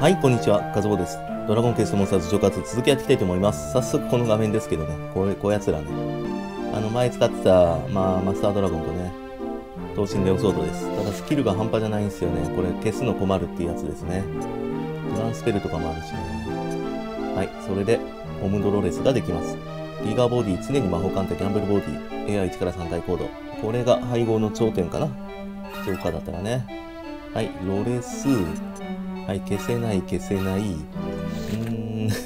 はい、こんにちは。カズボです。ドラゴンクエストモンスターズ除活続きやっていきたいと思います。早速この画面ですけどね、これ、こういうやつらね。あの、前使ってた、まあ、マスタードラゴンとね、闘神レオソードです。ただスキルが半端じゃないんですよね。これ消すの困るっていうやつですね。グランスペルとかもあるしね。はい、それで、オムドロレスができます。リーガーボディ、常に魔法艦隊、ギャンブルボディ、AI1 から3回コード。これが配合の頂点かな。強化だったらね。はい、ロレス。はい、消せない、消せない。うーん。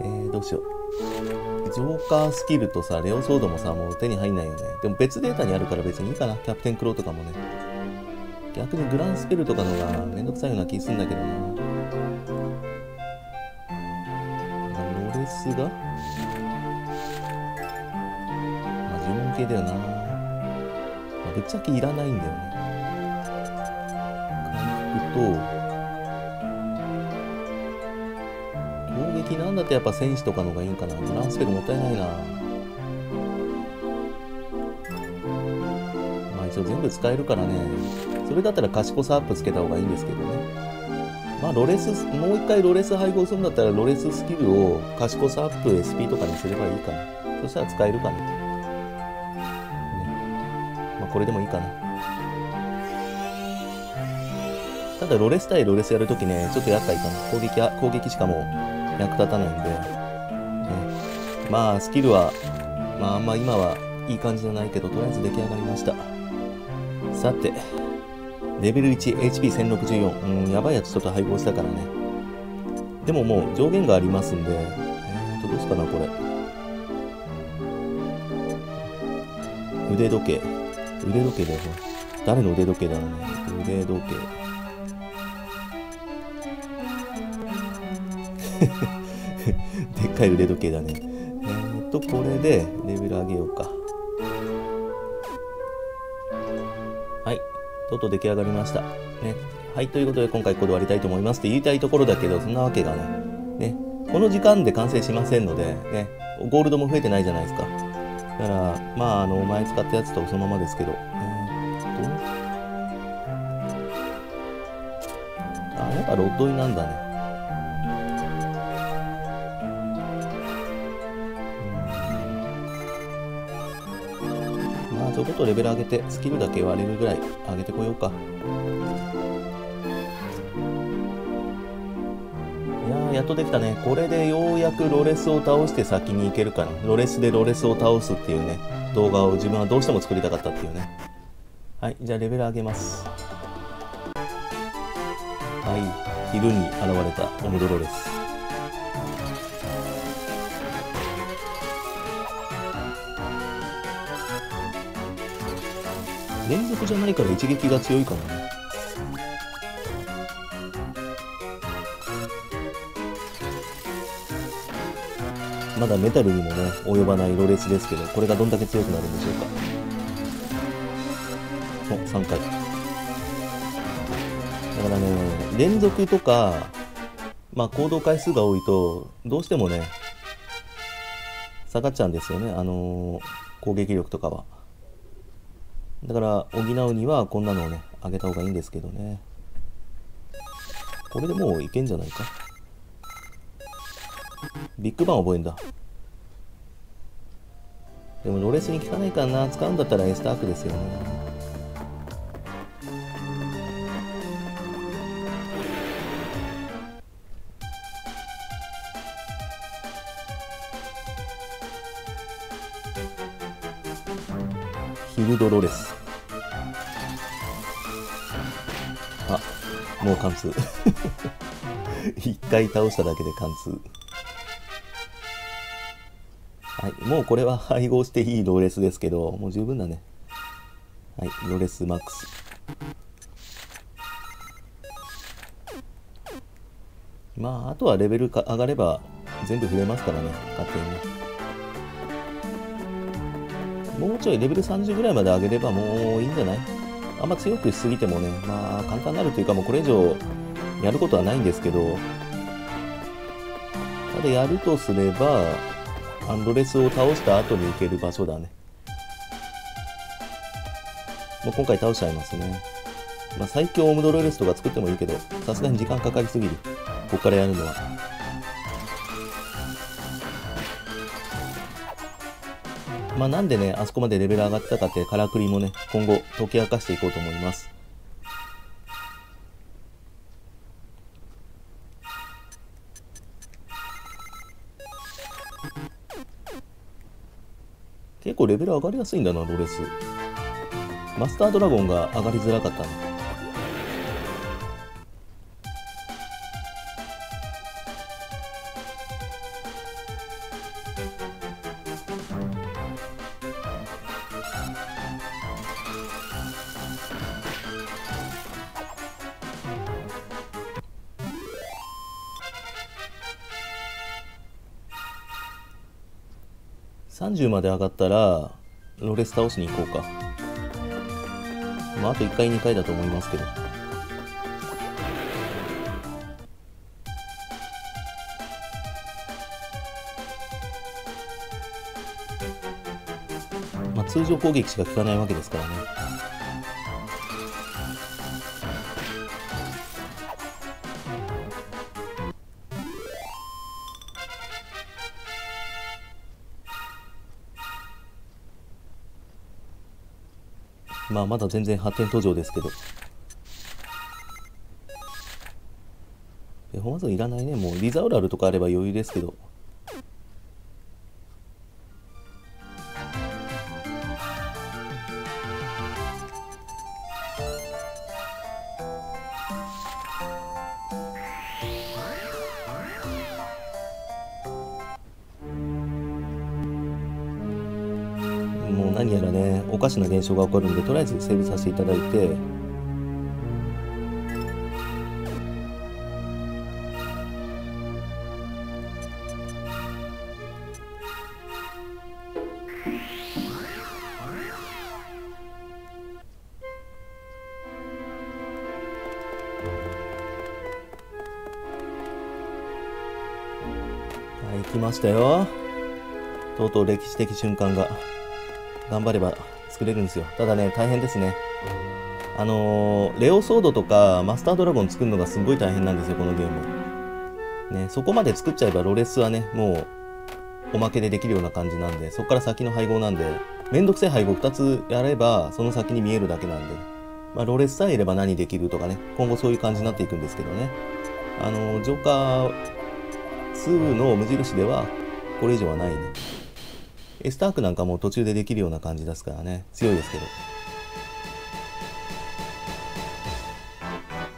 えー、どうしよう。ジョーカースキルとさ、レオソードもさ、もう手に入んないよね。でも別データにあるから別にいいかな。キャプテンクローとかもね。逆にグランスペルとかのがめんどくさいような気すんだけどな。ロレスが？まあ、呪文系だよな。まあ、ぶっちゃけいらないんだよね。と攻撃なんだってやっぱ戦士とかのがいいんかな。トランスペルもったいないな。まあ一応全部使えるからね。それだったら賢さアップつけた方がいいんですけどね。まあロレスもう一回ロレス配合するんだったらロレススキルを賢さアップ SP とかにすればいいかな。そしたら使えるかな、ね、まあこれでもいいかな。ただロレス対ロレスやるときね、ちょっと厄介かな。攻撃は、攻撃しかも役立たないんで。ね、まあ、スキルは、まあ、あんま今はいい感じじゃないけど、とりあえず出来上がりました。さて、レベル1、HP1064。うん、やばいやつちょっと配合したからね。でももう上限がありますんで、えーと、どうすかな、これ。腕時計。腕時計だよ、誰の腕時計だろうね。腕時計。でっかい腕時計だね。えー、っと、これでレベル上げようか。はい。とうとう出来上がりました。ね。はい。ということで今回ここで終わりたいと思いますって言いたいところだけど、そんなわけがない。ね。この時間で完成しませんので、ね。ゴールドも増えてないじゃないですか。だから、まあ、あの、前使ったやつとそのままですけど。えー、っと。あ、やっぱロッドイなんだね。とレベル上げてスキルだけ割れるぐらい上げてこようか。いやーやっとできたね。これでようやくロレスを倒して先に行けるかなロレスでロレスを倒すっていうね動画を自分はどうしても作りたかったっていうね。はいじゃあレベル上げます。はい昼に現れたオムドロレス。連続じゃないから一撃が強いかもね。まだメタルにもね、及ばないロレスですけど、これがどんだけ強くなるんでしょうか。お、3回。だからね、連続とか、まあ行動回数が多いと、どうしてもね、下がっちゃうんですよね、あのー、攻撃力とかは。だから補うにはこんなのをね、あげた方がいいんですけどね。これでもういけんじゃないか。ビッグバン覚えんだ。でもロレスに効かないからな。使うんだったらエスタークですよね。ドロレス。あ、もう貫通。一回倒しただけで貫通。はい、もうこれは配合していいロレスですけど、もう十分だね。はい、ロレスマックス。まあ、あとはレベルか上がれば全部触れますからね、勝手にね。もうちょいレベル30ぐらいまで上げればもういいんじゃない？あんま強くしすぎてもね、まあ簡単になるというかもうこれ以上やることはないんですけど、ただやるとすれば、アンドレスを倒した後に行ける場所だね。もう今回倒しちゃいますね。まあ、最強オムドロレスとか作ってもいいけど、さすがに時間かかりすぎる。こっからやるのは。まあ、なんでね、あそこまでレベル上がったかって、からくりもね、今後解き明かしていこうと思います。結構レベル上がりやすいんだな、ロレス。マスタードラゴンが上がりづらかったね。まで上がったら、ロレス倒しに行こうか。まあ、あと1回、2回だと思いますけど。まあ、通常攻撃しか効かないわけですからね。まあ、まだ全然発展途上ですけど。ホマゾンいらないね。もうリザウラルとかあれば余裕ですけど。現象が起こるんでとりあえずセーブさせていただいて。はい来ましたよ。とうとう歴史的瞬間が。頑張れば作れるんですよ。ただね、大変ですね。あのー、レオソードとかマスタードラゴン作るのがすごい大変なんですよ、このゲーム。ね、そこまで作っちゃえばロレスはね、もうおまけでできるような感じなんで、そこから先の配合なんで、めんどくさい配合2つやれば、その先に見えるだけなんで、まあ、ロレスさえいれば何できるとかね、今後そういう感じになっていくんですけどね。あのー、ジョーカー2の無印では、これ以上はないね。スタークなんかも途中でできるような感じですからね。強いですけど。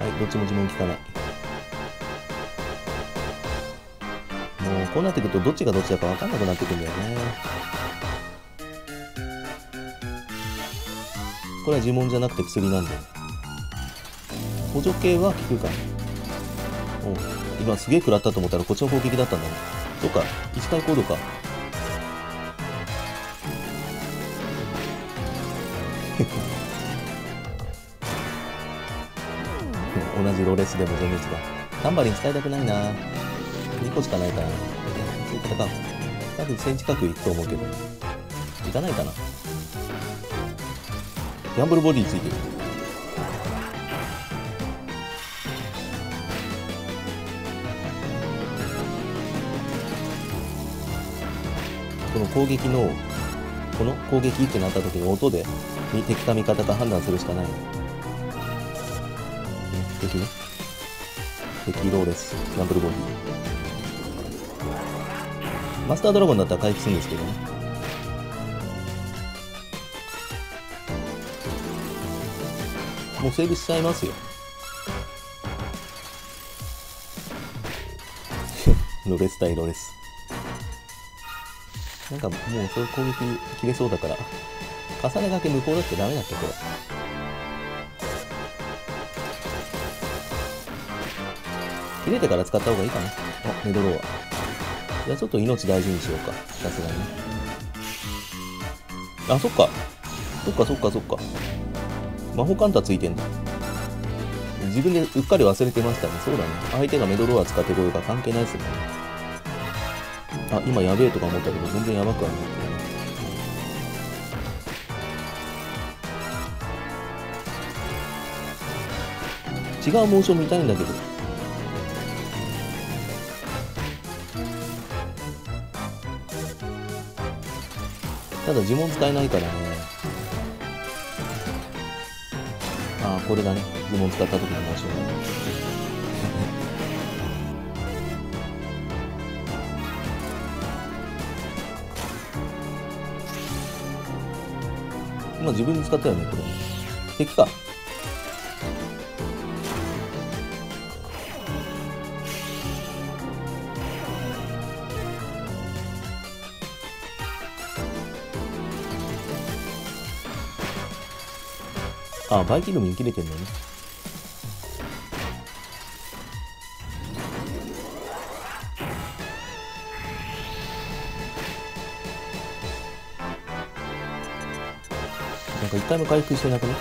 はいどっちも呪文効かない。もうこうなってくるとどっちがどっちだか分かんなくなってくるんだよね。これは呪文じゃなくて薬なんで。補助系は効くか。お今すげえ食らったと思ったらこっちの攻撃だったんだね。そっか1回コードか。じロレスでも全然違う。タンバリン使いたくないな2個しかないから。そういうことか。多分1000近くいくと思うけど。いかないかな。ギャンブルボディついてる。この攻撃のこの攻撃ってなった時に音で敵か味方か判断するしかないの敵ね敵ローレスランブルボディマスタードラゴンだったら回復するんですけどね。もうセーブしちゃいますよ。ロレス対ロレスなんかもうそういう攻撃切れそうだから、重ね掛け無効だってダメだっけ、これ。切れてから使った方がいいかな。あ、メドローア。じゃあちょっと命大事にしようか。さすがに。あ、そっか。そっかそっかそっか。魔法カンタついてんだ。自分でうっかり忘れてましたね。そうだね。相手がメドローア使ってこようか関係ないですよね。あ、今やべえとか思ったけど、全然やばくはない。違うモーション見たいんだけど。ただ呪文使えないからね。ああ、これだね。呪文使った時の場所が。今自分に使ったよね、これ。敵か。あ、バイキルミン切れてんだよね。なんか一回も回復してなくね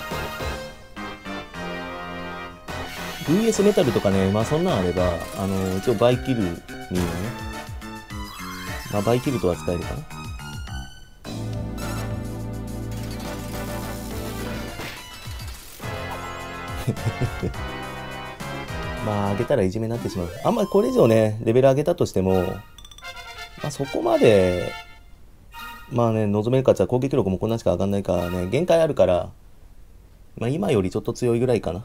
？VS メタルとかね、まあそんなんあれば、あの、一応バイキルミンはね、まあバイキルとは使えるかな。まあ上げたらいじめになってしまう。あんまりこれ以上ね、レベル上げたとしても、まあそこまで、まあね、望めるかつは攻撃力もこんなしか上がんないからね、限界あるから、まあ今よりちょっと強いぐらいかな。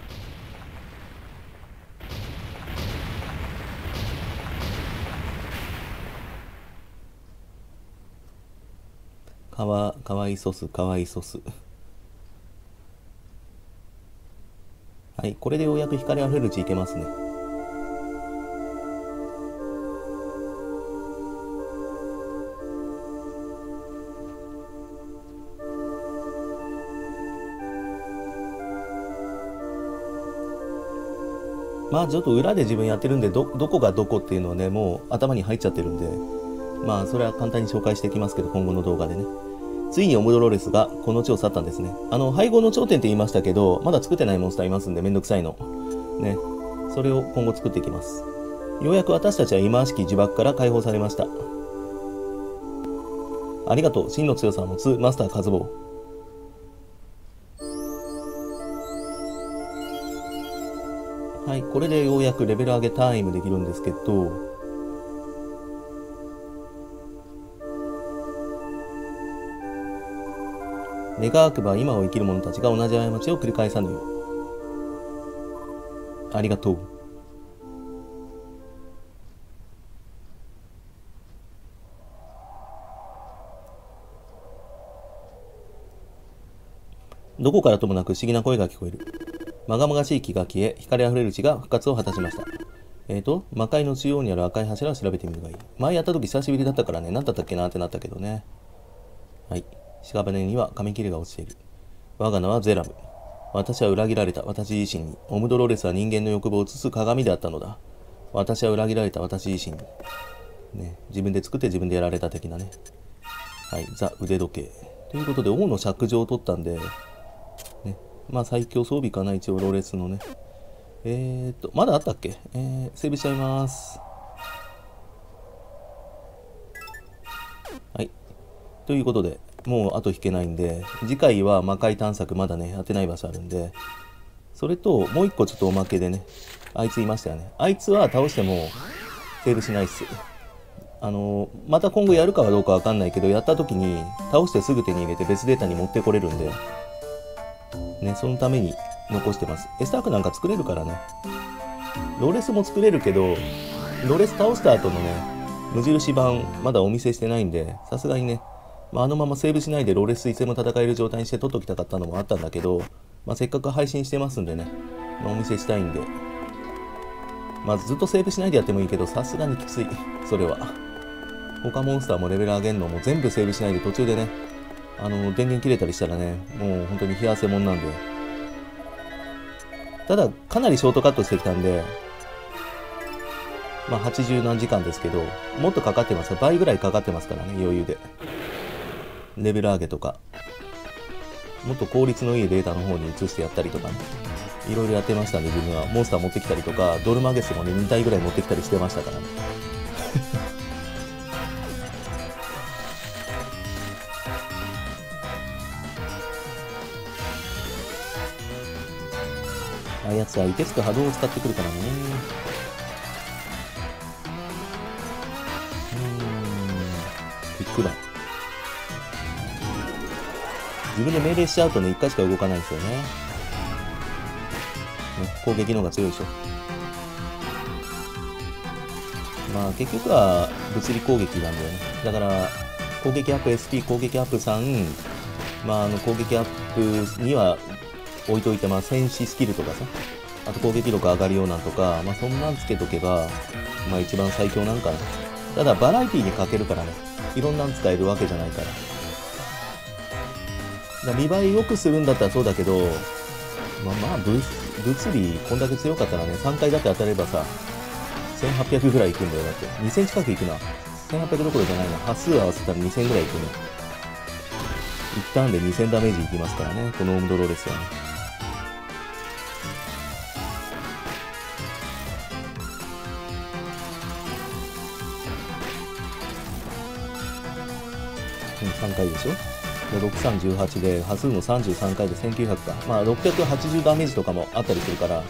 かわ、かわいそす、かわいそす。はい、これでようやく光あふれるうちいけますね。まあちょっと裏で自分やってるんでど、どこがどこっていうのはね、もう頭に入っちゃってるんで、まあそれは簡単に紹介していきますけど、今後の動画でね。ついにオムドロレスがこの地を去ったんですね。あの、配合の頂点って言いましたけど、まだ作ってないモンスターいますんでめんどくさいの。ね。それを今後作っていきます。ようやく私たちは忌まわしき呪縛から解放されました。ありがとう、真の強さを持つマスターカズボウ。はい、これでようやくレベル上げタイムできるんですけど、願わくば今を生きる者たちが同じ過ちを繰り返さぬよう。ありがとう。どこからともなく不思議な声が聞こえる。まがまがしい気が消え、光あふれる血が復活を果たしました。えっ、ー、と、魔界の中央にある赤い柱を調べてみるがいい。前やった時久しぶりだったからね、何だったっけなってなったけどね。はい。屍には紙切れが落ちている。我が名はゼラム。私は裏切られた私自身に。オムドロレスは人間の欲望を映す鏡であったのだ。私は裏切られた私自身に。ね、自分で作って自分でやられた的なね。はい、ザ・腕時計。ということで、王の尺状を取ったんで、ねまあ最強装備かな、一応ロレスのね。えー、っと、まだあったっけ？えー、セーブしちゃいます。はい。ということで、もうあと引けないんで、次回は魔界探索まだね、当てない場所あるんで、それと、もう一個ちょっとおまけでね、あいついましたよね。あいつは倒しても、セーブしないっす。あのまた今後やるかはどうかわかんないけど、やった時に、倒してすぐ手に入れて別データに持ってこれるんで、ね、そのために残してます。エスタークなんか作れるからね。ロレスも作れるけど、ロレス倒した後のね、無印版まだお見せしてないんで、さすがにね、まあ、あのままセーブしないでローレスいつでも戦える状態にして取っときたかったのもあったんだけど、まあ、せっかく配信してますんでね、まあ、お見せしたいんで、まあ、ずっとセーブしないでやってもいいけど、さすがにきつい、それは。他モンスターもレベル上げるのも全部セーブしないで途中でね、あの、電源切れたりしたらね、もう本当に冷や汗もんなんで。ただ、かなりショートカットしてきたんで、まあ、80何時間ですけど、もっとかかってます。倍ぐらいかかってますからね、余裕で。レベル上げとか。もっと効率のいいデータの方に移してやったりとかね。いろいろやってましたんで、自分は。モンスター持ってきたりとか、ドルマゲスもね、2体ぐらい持ってきたりしてましたからね。はい、やつはいけつく波動を使ってくるからね。自分で命令しちゃうとね、1回しか動かないんですよね。ね攻撃の方が強いでしょ。まあ結局は物理攻撃なんだよね。だから、攻撃アップ SP、攻撃アップ3、まああの攻撃アップには置いといて、まあ戦士スキルとかさ、あと攻撃力上がるようなんとか、まあそんなんつけとけば、まあ一番最強なんかな。ただバラエティに欠けるからね、いろんなん使えるわけじゃないから。だから見栄え良くするんだったらそうだけど、まあまあ物物理こんだけ強かったらね、3回だけ当たればさ、1800ぐらいいくんだよ、だって。2000近くいくな。1800どころじゃないな。端数合わせたら2000ぐらいいくね。一旦で2000ダメージいきますからね、このオムドローレスはね。3回でしょ、6318で、端数の33回で1900か。まあ、680ダメージとかもあったりするから、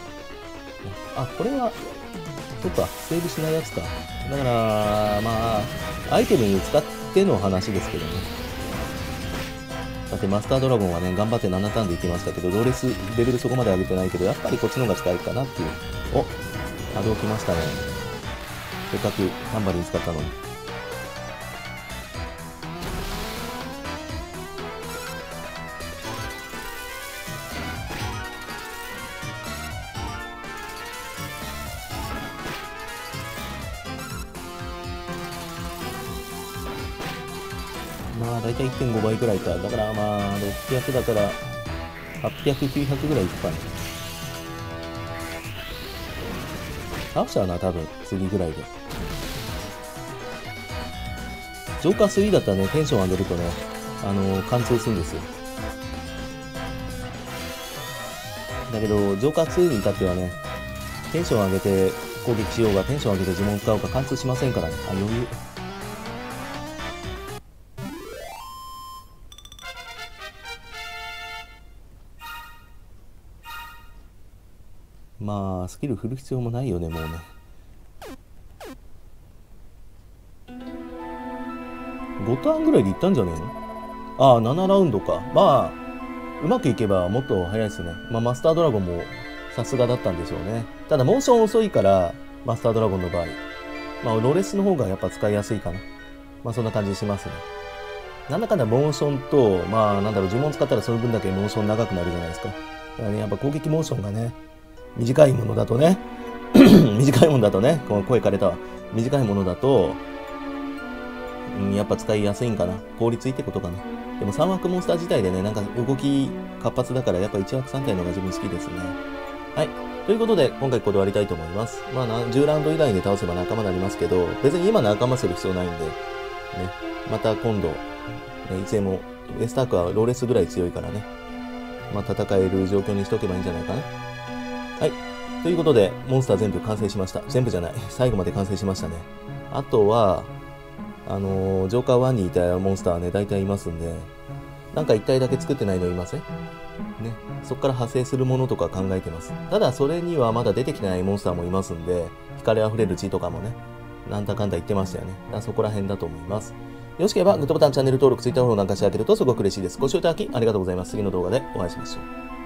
あ、これは、そっか、セーブしないやつか。だから、まあ、アイテムに使っての話ですけどね。だってマスタードラゴンはね、頑張って7ターンでいきましたけど、ローレスレベルそこまで上げてないけど、やっぱりこっちの方が近いかなっていう。お波動来ましたね。せっかくタンバリン使ったのに。たい1.5倍くらいか。だからまあ、600だから、800、900ぐらいいくかね。倒しちゃうな、多分。次ぐらいで。ジョーカー3だったらね、テンション上げるとね、あの貫通するんですよ。だけど、ジョーカー2に至ってはね、テンション上げて攻撃しようが、テンション上げて呪文使おうか貫通しませんからね。あ、余裕。スキル振る必要もないよね、もうね。5ターンぐらいでいったんじゃねえのああ、7ラウンドか。まあ、うまくいけばもっと早いですね。まあ、マスタードラゴンもさすがだったんでしょうね。ただ、モーション遅いから、マスタードラゴンの場合。まあ、ロレスの方がやっぱ使いやすいかな。まあ、そんな感じしますね。なんだかんだモーションと、まあ、なんだろう、呪文使ったらその分だけモーション長くなるじゃないですか。だからね、やっぱ攻撃モーションがね、短いものだとね、短いものだとね、この声枯れたわ。短いものだと、うん、やっぱ使いやすいんかな。効率いいってことかな。でも3枠モンスター自体でね、なんか動き活発だから、やっぱ1枠3体の方が自分好きですね。はい。ということで、今回ここで終わりたいと思います。まあ、10ラウンド以内で倒せば仲間になりますけど、別に今仲間する必要ないんで、ね。また今度、ね、いつでも、エスタークはローレスぐらい強いからね。まあ戦える状況にしとけばいいんじゃないかな。はい。ということで、モンスター全部完成しました。全部じゃない。最後まで完成しましたね。あとは、あのージョーカー1にいたモンスターはね、大体いますんで、なんか1体だけ作ってないのいません？ね。そこから派生するものとか考えてます。ただ、それにはまだ出てきてないモンスターもいますんで、光あふれる血とかもね、なんだかんだ言ってましたよね。だそこら辺だと思います。よろしければ、グッドボタン、チャンネル登録、ツイッターフォローなんかしてあげるとすごく嬉しいです。ご視聴いただきありがとうございます。次の動画でお会いしましょう。